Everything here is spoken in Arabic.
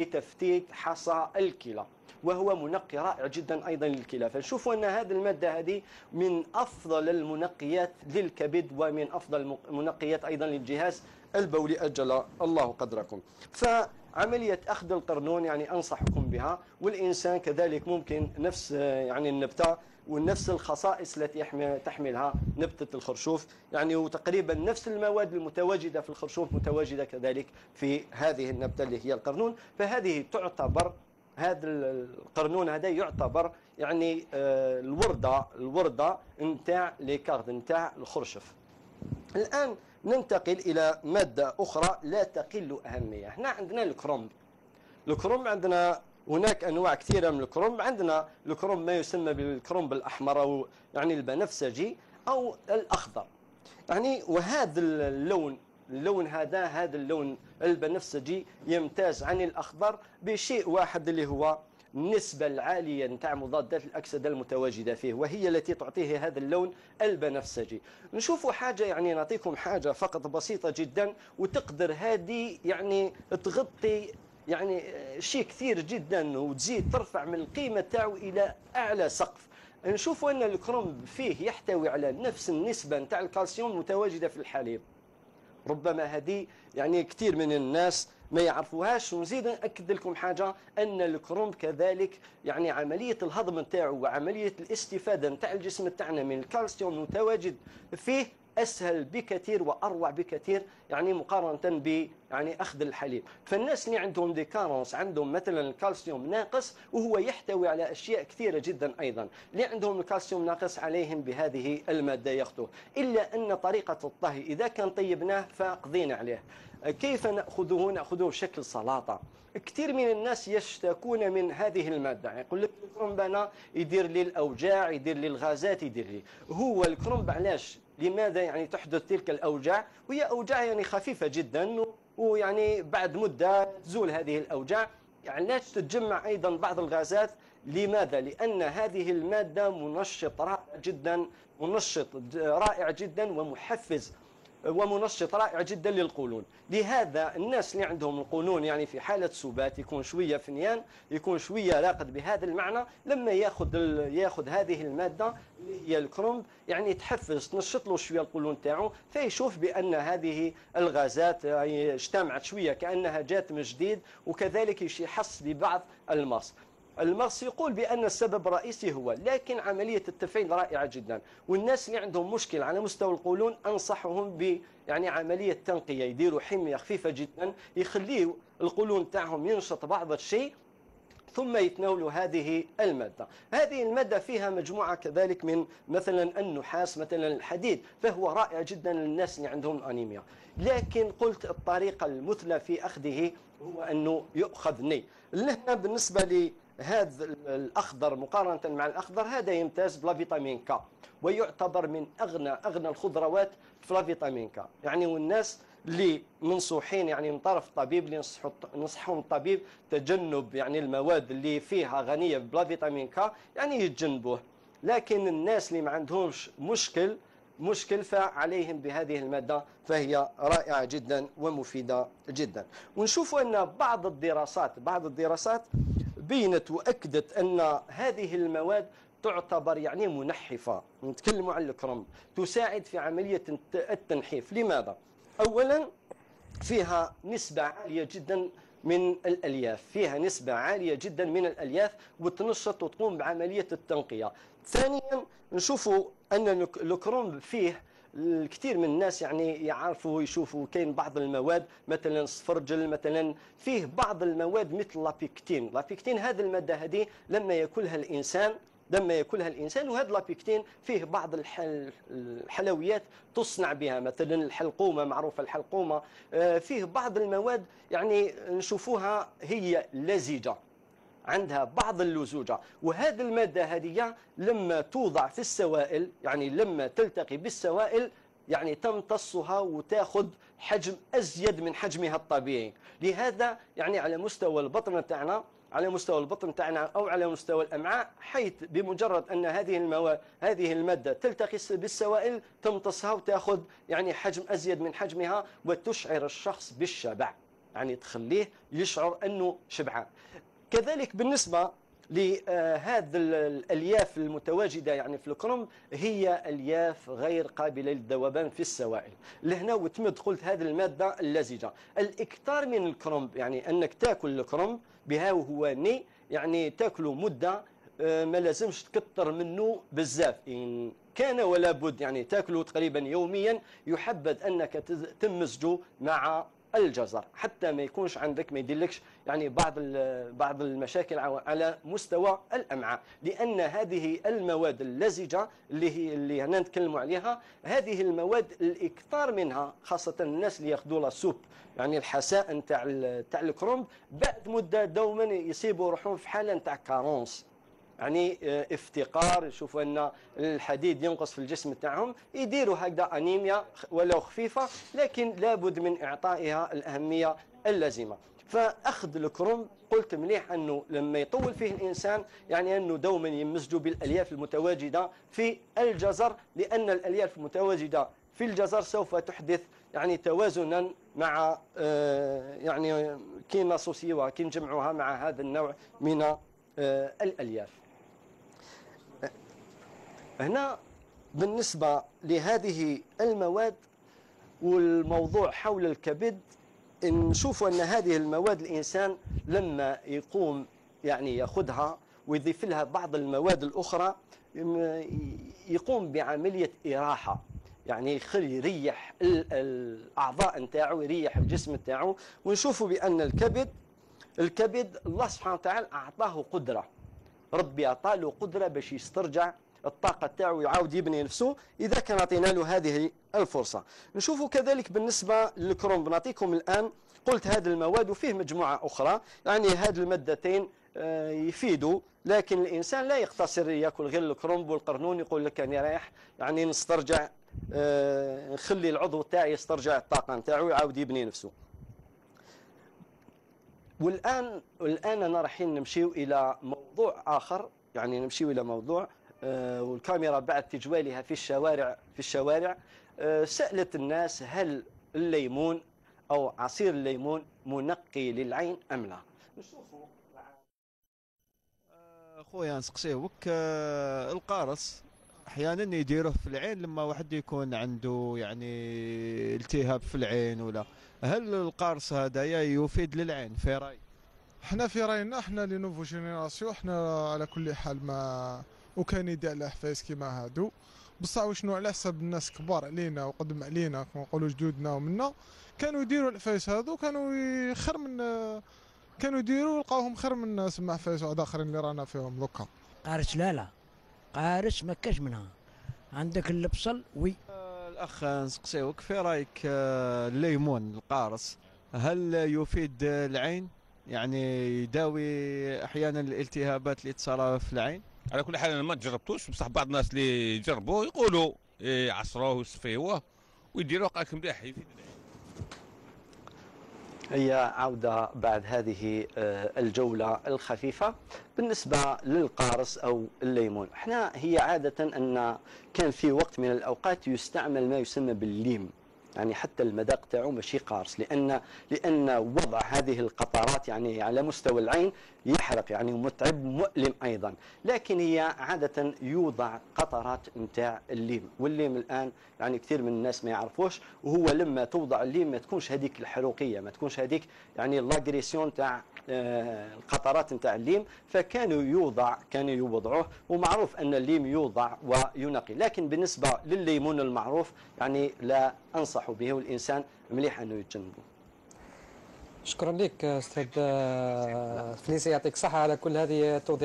لتفتيت حصى الكلى وهو منقي رائع جدا أيضا للكلى. فنشوفوا أن هذه المادة هذه من أفضل المنقيات للكبد ومن أفضل المنقيات أيضا للجهاز البولي. أجل الله قدركم. فعمليه أخذ القرنون يعني أنصحكم بها والإنسان كذلك ممكن نفس يعني النبتة ونفس الخصائص التي تحملها نبتة الخرشوف. يعني وتقريبا نفس المواد المتواجدة في الخرشوف متواجدة كذلك في هذه النبتة اللي هي القرنون. فهذه تعتبر هذا القرنون هذا يعتبر يعني آه، الوردة الوردة نتاع les cardes نتاع الخرشف. الآن ننتقل إلى مادة أخرى لا تقل أهمية. هنا عندنا الكرومب. الكرومب عندنا هناك أنواع كثيرة من الكرومب. عندنا الكرومب ما يسمى بالكرومب الأحمر أو يعني البنفسجي أو الأخضر. يعني وهذا اللون اللون هذا هذا اللون البنفسجي يمتاز عن الأخضر بشيء واحد اللي هو النسبة العالية نتاع مضادات الأكسدة المتواجدة فيه وهي التي تعطيه هذا اللون البنفسجي. نشوفوا حاجة يعني نعطيكم حاجة فقط بسيطة جدا وتقدر هذه يعني تغطي يعني شيء كثير جدا وتزيد ترفع من القيمة تاعو إلى أعلى سقف. نشوفوا أن الكرومب فيه يحتوي على نفس النسبة نتاع الكالسيوم المتواجدة في الحليب. ربما هذه يعني كثير من الناس ما يعرفوهاش. ونزيد نأكد لكم حاجة أن الكرومب كذلك يعني عملية الهضم نتاعو وعملية الاستفادة نتاع الجسم تاعنا من الكالسيوم المتواجد فيه أسهل بكثير وأروع بكثير يعني مقارنة ب يعني أخذ الحليب. فالناس اللي عندهم des carences عندهم مثلا الكالسيوم ناقص وهو يحتوي على أشياء كثيرة جدا أيضا. اللي عندهم الكالسيوم ناقص عليهم بهذه المادة ياخذوه إلا أن طريقة الطهي إذا كان طيبناه فقضينا عليه. كيف نأخذه نأخذه بشكل سلطة؟ كثير من الناس يشتكون من هذه المادة. يقول لك الكرنب أنا يدير لي الأوجاع يدير لي الغازات يدير لي. هو الكرنب علاش؟ لماذا يعني تحدث تلك الأوجاع؟ وهي أوجاع يعني خفيفة جدا ويعني بعد مدة تزول هذه الأوجاع. يعني لا تتجمع أيضا بعض الغازات؟ لماذا؟ لأن هذه المادة منشط رائع جدا منشط رائع جدا ومحفز. ومنشط رائع جدا للقولون. لهذا الناس اللي عندهم القولون يعني في حالة سبات يكون شوية فنيان يكون شوية راقد بهذا المعنى لما ياخذ ياخذ هذه المادة اللي هي الكرومب يعني تحفز تنشط له شوية القولون تاعو فيشوف بأن هذه الغازات يعني اجتمعت شوية كأنها جات من جديد وكذلك يحس ببعض المص المغص يقول بأن السبب الرئيسي هو لكن عملية التفعيل رائعة جدا والناس اللي عندهم مشكلة على مستوى القولون أنصحهم ب يعني عملية تنقية يديروا حمية خفيفة جدا يخليه القولون تاعهم ينشط بعض الشيء ثم يتناولوا هذه المادة. هذه المادة فيها مجموعة كذلك من مثلا النحاس مثلا الحديد فهو رائع جدا للناس اللي عندهم أنيميا. لكن قلت الطريقة المثلى في أخذه هو أنه يؤخذ ني. لهنا بالنسبة لي هذا الأخضر مقارنة مع الأخضر هذا يمتاز بلا فيتامين ك ويعتبر من أغنى أغنى الخضروات في فيتامين ك يعني والناس اللي منصوحين يعني من طرف الطبيب اللي نصحهم الطبيب تجنب يعني المواد اللي فيها غنية بلا فيتامين ك يعني يتجنبوه. لكن الناس اللي ما عندهمش مشكل مشكل فعليهم بهذه المادة فهي رائعة جدا ومفيدة جدا. ونشوف أن بعض الدراسات بعض الدراسات بينت وأكدت أن هذه المواد تعتبر يعني منحفة. نتكلم عن الكرم. تساعد في عملية التنحيف. لماذا؟ اولا فيها نسبة عالية جدا من الألياف. فيها نسبة عالية جدا من الألياف وتنشط وتقوم بعملية التنقية. ثانيا نشوفوا أن الكروم فيه الكثير من الناس يعني يعرفوا يشوفوا كاين بعض المواد مثلا السفرجل مثلا فيه بعض المواد مثل لابيكتين. لابيكتين هذه المادة هذه لما يأكلها الإنسان لما يأكلها الإنسان وهذا لابيكتين فيه بعض الحلويات تصنع بها مثلا الحلقومة معروفة الحلقومة. آه، فيه بعض المواد يعني نشوفوها هي لزجة. عندها بعض اللزوجة. وهذه المادة هذه لما توضع في السوائل يعني لما تلتقي بالسوائل يعني تمتصها وتاخذ حجم أزيد من حجمها الطبيعي. لهذا يعني على مستوى البطن تاعنا على مستوى البطن تاعنا أو على مستوى الأمعاء حيث بمجرد أن هذه المواد هذه المادة تلتقي بالسوائل تمتصها وتاخذ يعني حجم أزيد من حجمها وتشعر الشخص بالشبع. يعني تخليه يشعر أنه شبعان. كذلك بالنسبة لهذه الألياف المتواجدة يعني في الكرنب هي ألياف غير قابلة للذوبان في السوائل. لهنا وتم قلت هذه المادة اللزجة. الإكثار من الكرنب يعني أنك تأكل الكرنب بها وهو ني يعني تاكله مدة آه، ما لازمش تكثر منه بزاف. إن كان ولا بد يعني تأكله تقريبا يوميا يحبذ أنك تمزجه مع الجزر حتى ما يكونش عندك ما يدلكش يعني بعض بعض المشاكل على مستوى الأمعاء. لأن هذه المواد اللزجة اللي هي اللي هنا نتكلموا عليها هذه المواد الإكثار منها خاصة الناس اللي يأخذوا لا سوب يعني الحساء نتاع تاع الكرومب بعد مدة دوما يصيبوا روحهم في حالة نتاع carence. يعني آه، افتقار يشوفوا أن الحديد ينقص في الجسم تاعهم يديروا هكذا أنيميا ولو خفيفة لكن لابد من إعطائها الأهمية اللازمة. فأخذ الكرومب قلت مليح أنه لما يطول فيه الإنسان يعني أنه دوما يمزج بالألياف المتواجدة في الجزر لأن الألياف المتواجدة في الجزر سوف تحدث يعني توازنا مع آه، يعني كي نصوصيوها كي نجمعوها مع هذا النوع من آه، الألياف. هنا بالنسبة لهذه المواد والموضوع حول الكبد نشوف أن هذه المواد الإنسان لما يقوم يعني يأخذها ويضيف لها بعض المواد الأخرى يقوم بعملية إراحة. يعني يخلي يريح الأعضاء نتاعو يريح الجسم نتاعو. ونشوفوا بأن الكبد الكبد الله سبحانه وتعالى أعطاه قدرة. ربي أعطاه قدرة باش يسترجع الطاقة تاعو يعاود يبني نفسه. إذا كان عطينا له هذه الفرصة. نشوفوا كذلك بالنسبة للكرومب نعطيكم الآن قلت هذه المواد وفيه مجموعة أخرى. يعني هذه المادتين آه، يفيدوا لكن الإنسان لا يقتصر يأكل غير الكرومب والقرنون. يقول لك أنا رايح يعني نسترجع آه، نخلي العضو تاعي يسترجع الطاقة نتاعو ويعاود يبني نفسه. والآن الآن أنا رايحين نمشيو إلى موضوع آخر. يعني نمشيو إلى موضوع والكاميرا بعد تجوالها في الشوارع في الشوارع. آه، سألت الناس هل الليمون أو عصير الليمون منقي للعين أم لا؟ نشوفوا آه، خويا نسقسيوك. القارص أحيانا يديروه في العين لما واحد يكون عنده يعني التهاب في العين ولا. هل القارص هذايا يفيد للعين؟ في راي إحنا في رأينا إحنا les nouveaux générations إحنا على كل حال ما وكان يدير على حوايج كيما هادو. بصح وشنو على حسب الناس كبار علينا وقدم علينا كما نقولوا جدودنا ومنا. كانوا يديروا العفايس هادو كانوا خير من كانوا يديروا لقاوهم خير من الناس مع عفايس واحد آخرين اللي رانا فيهم دوكا. قارش لا لا. قارش ما كاش منها. عندك البصل وي. آه الأخ نسقسيوك في رأيك آه الليمون القارص هل يفيد العين؟ يعني يداوي أحيانا الالتهابات اللي تصرى في العين؟ على كل حال أنا ما جربتوش بصح بعض الناس اللي جربوه يقولوا يعصروه ويصفيوه ويديروه قالك مليح. هي عودة بعد هذه آه، الجولة الخفيفة بالنسبة للقارص أو الليمون. إحنا هي عادة أن كان في وقت من الأوقات يستعمل ما يسمى بالليم. يعني حتى المذاق تاعو ماشي قارص لأن لأن وضع هذه القطرات يعني على مستوى العين يحرق يعني متعب مؤلم أيضا. لكن هي عادة يوضع قطرات نتاع الليم والليم الآن يعني كثير من الناس ما يعرفوش وهو لما توضع الليم ما تكونش هذيك الحروقية ما تكونش هذيك يعني لاغريسيون تاع آه، القطرات نتاع الليم. فكانوا يوضع كانوا يوضعوه ومعروف أن الليم يوضع وينقي. لكن بالنسبة للليمون المعروف يعني لا انصح به والإنسان مليح أنه يتجنبه. شكرا لك أستاذ فليسي يعطيك الصحة على كل هذه التوضيحات